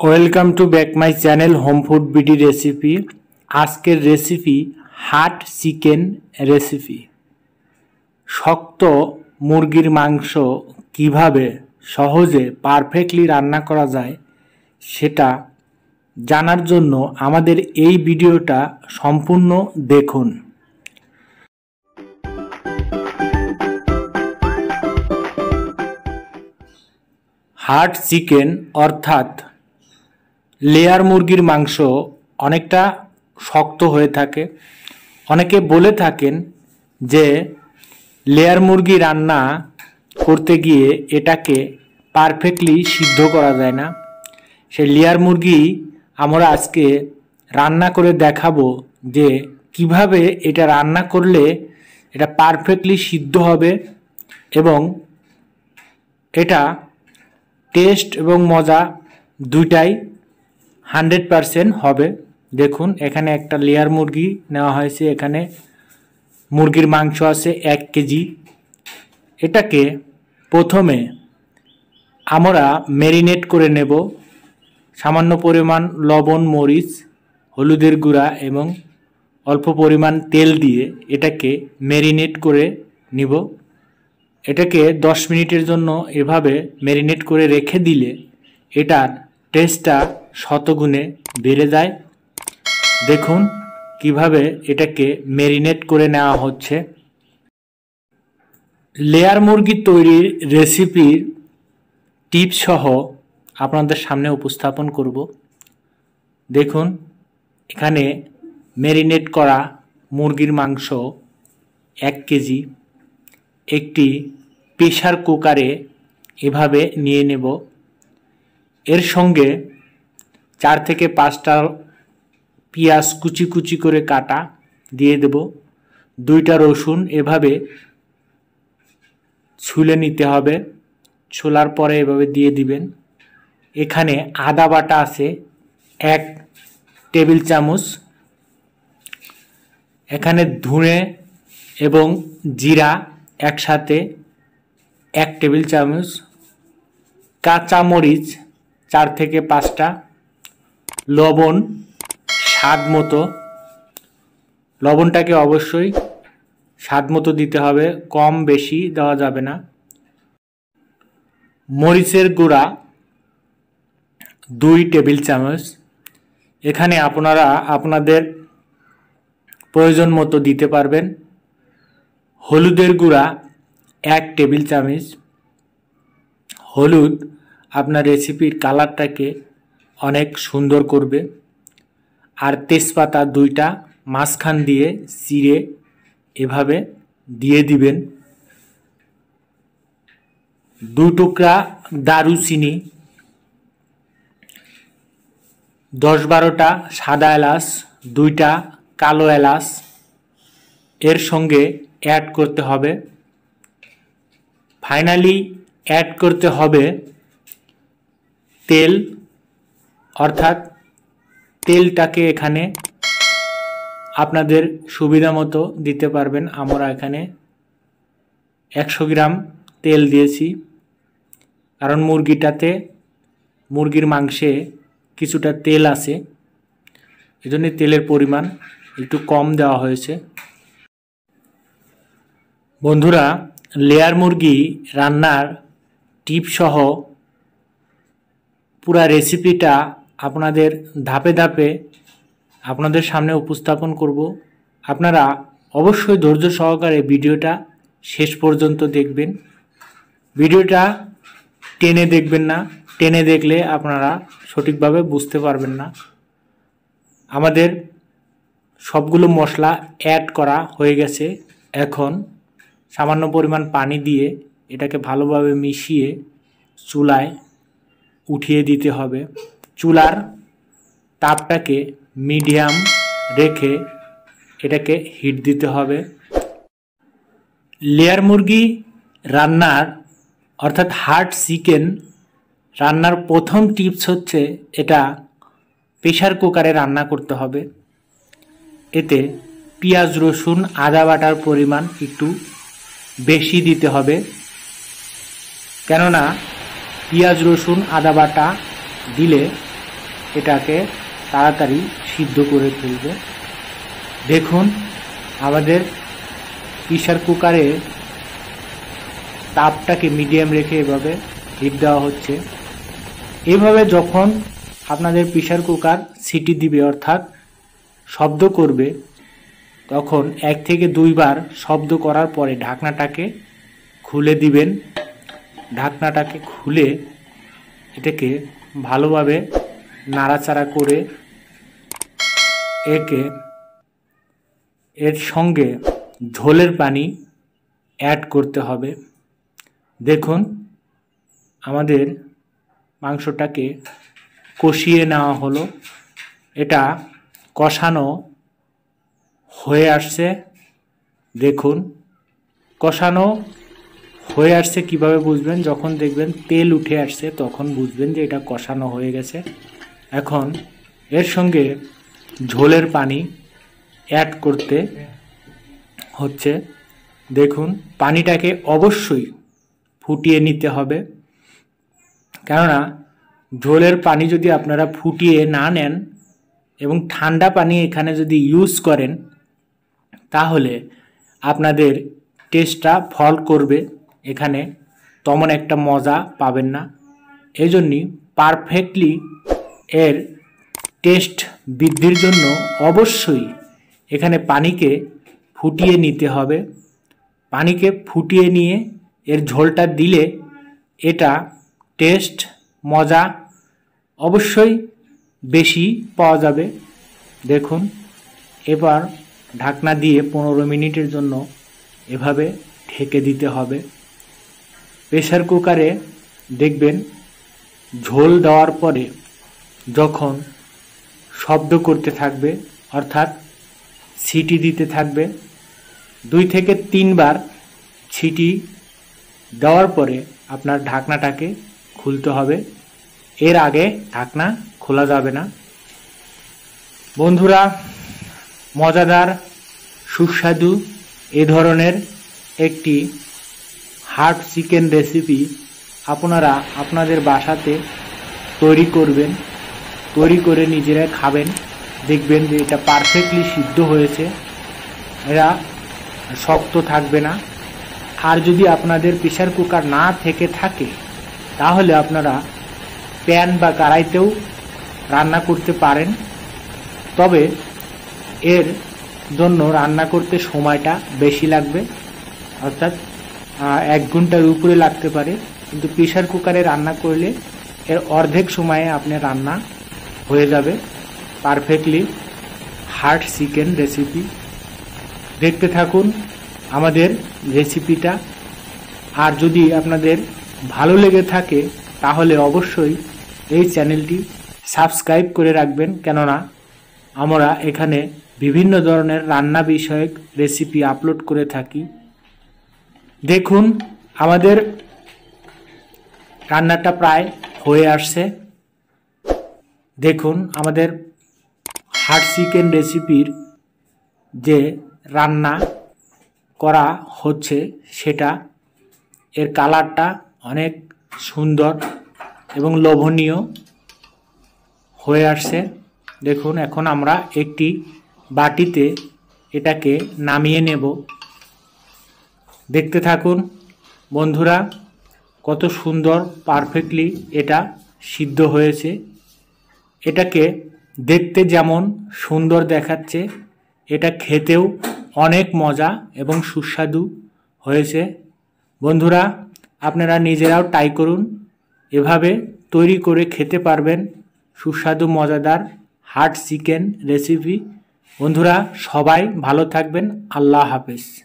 Welcome to back my channel home food BD recipe আজকের recipe হাট chicken recipe শক্ত মুরগির মাংস কীভাবে সহজে পারফেক্টলি রান্না করা যায় সেটা জানার জন্য আমাদের এই ভিডিওটা সম্পূর্ণ দেখুন। হার্ট চিকেন অর্থাৎ লেয়ার মুরগির মাংস অনেকটা শক্ত হয়ে থাকে। অনেকে বলে থাকেন যে লেয়ার মুরগি রান্না করতে গিয়ে এটাকে পারফেক্টলি সিদ্ধ করা যায় না। সেই লেয়ার মুরগি আমরা আজকে রান্না করে দেখাবো যে কীভাবে এটা রান্না করলে এটা পারফেক্টলি সিদ্ধ হবে এবং এটা টেস্ট এবং মজা দুইটাই হান্ড্রেড পারসেন্ট হবে। দেখুন, এখানে একটা লেয়ার মুরগি নেওয়া হয়েছে। এখানে মুরগির মাংস আছে এক কেজি। এটাকে প্রথমে আমরা ম্যারিনেট করে নেব। সামান্য পরিমাণ লবণ, মরিচ, হলুদের গুঁড়া এবং অল্প পরিমাণ তেল দিয়ে এটাকে ম্যারিনেট করে নিব। এটাকে দশ মিনিটের জন্য এভাবে ম্যারিনেট করে রেখে দিলে এটার টেস্টটা শতগুণে বেড়ে যায়। দেখুন কীভাবে এটাকে ম্যারিনেট করে নেওয়া হচ্ছে। লেয়ার মুরগি তৈরির রেসিপির টিপস সহ আপনাদের সামনে উপস্থাপন করব। দেখুন, এখানে ম্যারিনেট করা মুরগির মাংস এক কেজি। একটি প্রেশার কুকারে এভাবে নিয়ে নেব। এর সঙ্গে চার থেকে পাঁচটা পেঁয়াজ কুচি কুচি করে কাটা, দিয়ে দেব। দুইটা রসুন এভাবে ছুলে নিতে হবে। ছোলার পরে এভাবে দিয়ে দিবেন। এখানে আদা বাটা আছে, এক টেবিল চামচ। এখানে ধুঁড়ে এবং জিরা একসাথে এক টেবিল চামচ। কাঁচা মরিচ চার থেকে পাঁচটা। লবণ, স্বাদ মতো। লবণটাকে অবশ্যই স্বাদ মতো দিতে হবে, কম বেশি দেওয়া যাবে না। মরিচের গুঁড়া, দুই টেবিল চামচ। এখানে আপনারা আপনাদের প্রয়োজন মতো দিতে পারবেন। হলুদের গুঁড়া, এক টেবিল চামচ। হলুদ আপনার রেসিপির কালারটাকে অনেক সুন্দর করবে। আর তেজপাতা দুইটা মাঝখান দিয়ে চিড়ে এভাবে দিয়ে দিবেন। দু টুকরা দারুচিনি, দশ বারোটা সাদা এলাচ, দুইটা কালো এলাচ, এর সঙ্গে অ্যাড করতে হবে। ফাইনালি অ্যাড করতে হবে তেল, অর্থাৎ তেলটাকে এখানে আপনাদের সুবিধা মতো দিতে পারবেন। আমরা এখানে একশো গ্রাম তেল দিয়েছি। কারণ মুরগিটাতে, মুরগির মাংসে কিছুটা তেল আছে। এজন্য তেলের পরিমাণ একটু কম দেওয়া হয়েছে। বন্ধুরা, লেয়ার মুরগি রান্নার টিপ সহ পুরা রেসিপিটা আপনাদের ধাপে ধাপে আপনাদের সামনে উপস্থাপন করব। আপনারা অবশ্যই ধৈর্য সহকারে ভিডিওটা শেষ পর্যন্ত দেখবেন। ভিডিওটা টেনে দেখবেন না। টেনে দেখলে আপনারা সঠিকভাবে বুঝতে পারবেন না। আমাদের সবগুলো মশলা অ্যাড করা হয়ে গেছে। এখন সামান্য পরিমাণ পানি দিয়ে এটাকে ভালোভাবে মিশিয়ে চুলায় উঠিয়ে দিতে হবে। চুলার তাপটাকে মিডিয়াম রেখে এটাকে হিট দিতে হবে। লেয়ার মুরগি রান্নার, অর্থাৎ হার্ট চিকেন রান্নার প্রথম টিপস হচ্ছে এটা প্রেশার কুকারে রান্না করতে হবে। এতে পেঁয়াজ, রসুন, আদা বাটার পরিমাণ একটু বেশি দিতে হবে। কেননা পেঁয়াজ রসুন, আদা বাটা দিলে এটাকে তাড়াতাড়ি সিদ্ধ করে ফেলবে। দেখুন, আমাদের প্রেশার কুকারে তাপটাকে মিডিয়াম রেখে এভাবে হিট দেওয়া হচ্ছে। এভাবে যখন আপনাদের প্রেশার কুকার সিটি দিবে, অর্থাৎ শব্দ করবে, তখন এক থেকে দুইবার শব্দ করার পরে ঢাকনাটাকে খুলে দিবেন। ঢাকনাটাকে খুলে এটাকে ভালোভাবে নাড়াচাড়া করে একে এর সঙ্গে ঝোলের পানি অ্যাড করতে হবে। দেখুন, আমাদের মাংসটাকে কষিয়ে নেওয়া হলো। এটা কষানো হয়ে আসছে। দেখুন, কষানো হয়ে আসছে কীভাবে বুঝবেন? যখন দেখবেন তেল উঠে আসছে, তখন বুঝবেন যে এটা কষানো হয়ে গেছে। এখন এর সঙ্গে ঝোলের পানি অ্যাড করতে হচ্ছে। দেখুন, পানিটাকে অবশ্যই ফুটিয়ে নিতে হবে। কেননা, ঝোলের পানি যদি আপনারা ফুটিয়ে না নেন এবং ঠান্ডা পানি এখানে যদি ইউজ করেন, তাহলে আপনাদের টেস্টটা ফল করবে। এখানে তেমন একটা মজা পাবেন না। এই জন্যই পারফেক্টলি এর টেস্ট বৃদ্ধির জন্য অবশ্যই এখানে পানিকে ফুটিয়ে নিতে হবে। পানিকে ফুটিয়ে নিয়ে এর ঝোলটা দিলে এটা টেস্ট মজা অবশ্যই বেশি পাওয়া যাবে। দেখুন, এবার ঢাকনা দিয়ে পনেরো মিনিটের জন্য এভাবে ঢেকে দিতে হবে। প্রেশার কুকারে দেখবেন ঝোল দেওয়ার পরে যখন শব্দ করতে থাকবে, অর্থাৎ সিটি দিতে থাকবে, দুই থেকে তিনবার ছিটি দেওয়ার পরে আপনার ঢাকনাটাকে খুলতে হবে। এর আগে ঢাকনা খোলা যাবে না। বন্ধুরা, মজাদার, সুস্বাদু এ ধরনের একটি হার্ড চিকেন রেসিপি আপনারা আপনাদের বাসাতে তৈরি করবেন, তৈরি করে নিজেরা খাবেন। দেখবেন যে এটা পারফেক্টলি সিদ্ধ হয়েছে। এরা শক্ত থাকবে না। আর যদি আপনাদের প্রেশার কুকার না থেকে থাকে, তাহলে আপনারা প্যান বা কড়াইতেও রান্না করতে পারেন। তবে এর জন্য রান্না করতে সময়টা বেশি লাগবে। অর্থাৎ এক ঘণ্টার উপরে লাগতে পারে, কিন্তু প্রেশার কুকারে রান্না করলে এর অর্ধেক সময়ে আপনি রান্না হয়ে যাবে পারফেক্টলি হার্ড চিকেন রেসিপি দেখতে থাকুন আমাদের রেসিপিটা আর যদি আপনাদের ভালো লেগে থাকে, তাহলে অবশ্যই এই চ্যানেলটি সাবস্ক্রাইব করে রাখবেন। কেননা আমরা এখানে বিভিন্ন ধরনের রান্না বিষয়ক রেসিপি আপলোড করে থাকি। দেখুন, আমাদের রান্নাটা প্রায় হয়ে আসছে। দেখুন, আমাদের হার্ড চিকেন রেসিপির যে রান্না করা হচ্ছে, সেটা এর কালারটা অনেক সুন্দর এবং লোভনীয় হয়ে আসছে। দেখুন, এখন আমরা একটি বাটিতে এটাকে নামিয়ে নেব। দেখতে থাকুন। বন্ধুরা, কত সুন্দর পারফেক্টলি এটা সিদ্ধ হয়েছে। এটাকে দেখতে যেমন সুন্দর দেখাচ্ছে, এটা খেতেও অনেক মজা এবং সুস্বাদু হয়েছে। বন্ধুরা, আপনারা নিজেরাও ট্রাই করুন। এভাবে তৈরি করে খেতে পারবেন সুস্বাদু, মজাদার হার্ড চিকেন রেসিপি বন্ধুরা, সবাই ভালো থাকবেন। আল্লাহ হাফেজ।